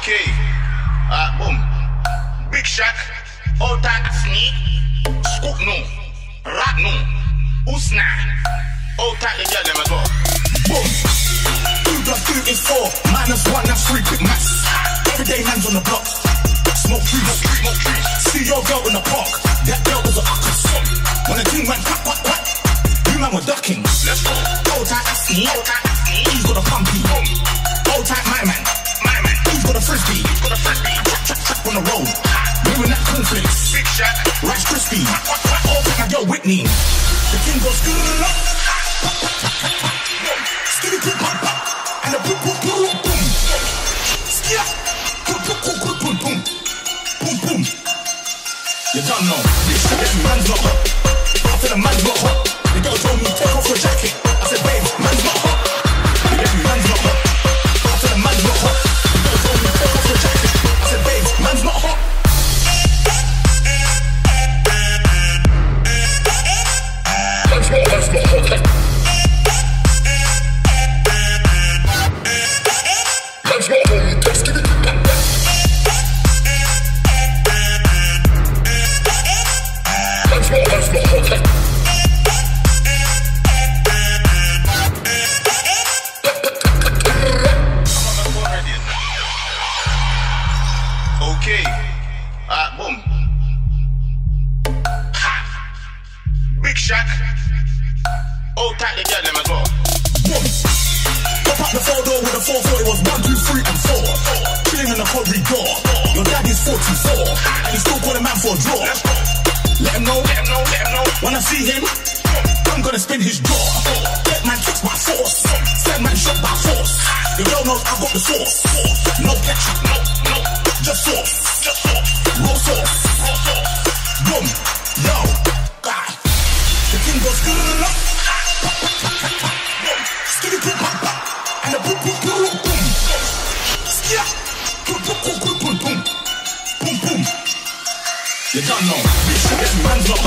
Okay. Uh, boom. Big shot. Old Tat Sneak. Scoop no. Rat no. Usna. Old Tat the girl them as well. Boom. Two plus two is four. Minus one, that's three quick maths. Everyday hands on the block. Smoke trees. Smoke trees. See your girl in the park. That girl was a uckus. When the team went quack, quack, quack. You man were ducking. Let's go. Old tight Asney. Old Tat Sneak. He's got a pumpy. On the road. Moving that cornflakes. Big Shaq. Rice crispy. All tight my girl Whitney. The king goes good. Skitty boom pop pop. And the boom boom boom boom. Skia. Boom boom boom boom boom boom. You don't know. This shit is man's not Okay. Uh, boom. Ha. Big shot. Old Tat the girl them as well. Boom. Pop up the four door with a 440 was one, two, three, and four. Chilling in the corridor. Your daddy's 44, and he's still calling man for a draw. Let him know, Let him know, let him know. when I see him, I'm gonna spin his jaw. That man kicks by force, said man shot by force. The girl knows I got the sauce. No ketchup, no, just sauce, just sauce. Boom, boom boom boom boom boom. Boom boom boom boom boom boom, boom boom. You don't know, this shit is man's not.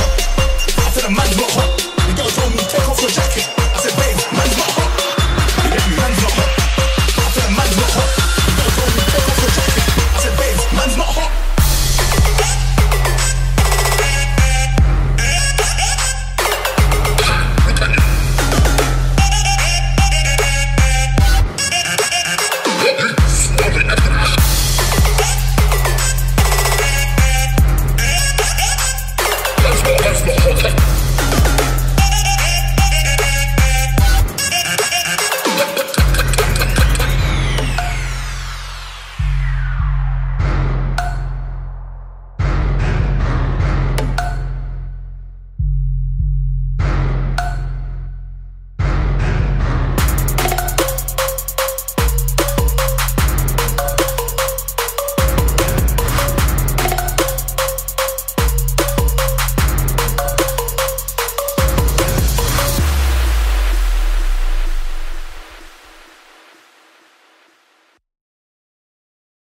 After the man's not the girl told me take off your jacket.